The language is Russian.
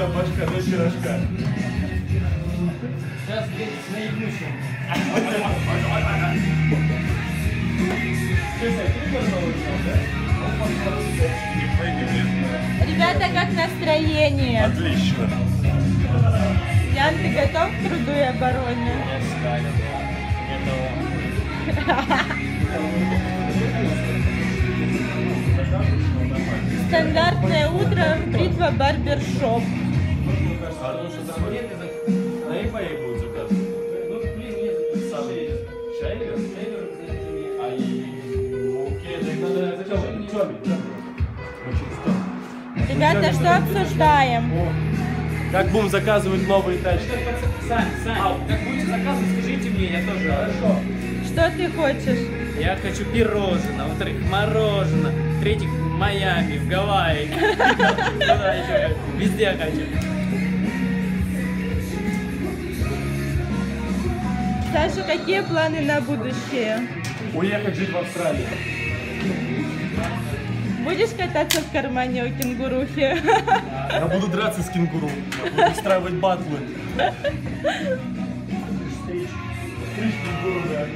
Круглая башка до пирожка. Сейчас наебнусь. Ребята, как настроение? Отлично. Ян, ты готов к труду и обороне? Стандартное утро, бритва барбершоп. На eBay будут заказывать. Ну, блин, нет, Сам. шейвер. Шейвер? Шейвер, А и... ну, Окей, так надо... Тёмик, Тёмик, Тёмик. Значит, стоп. Ребята, что обсуждаем? Как будем заказывать новые тачки? Сань, Сань, как будете заказывать, скажите мне, я тоже. Хорошо. Что ты хочешь? Я хочу пирожное, во-вторых, мороженое, в-третьих, в Майами, в Гавайи. Везде хочу. Саша, какие планы на будущее? Уехать жить в Австралию. Будешь кататься в кармане у кенгурухи? Я буду драться с кенгуру. Я буду устраивать батлы. Стричь. Стричь кенгуру, да.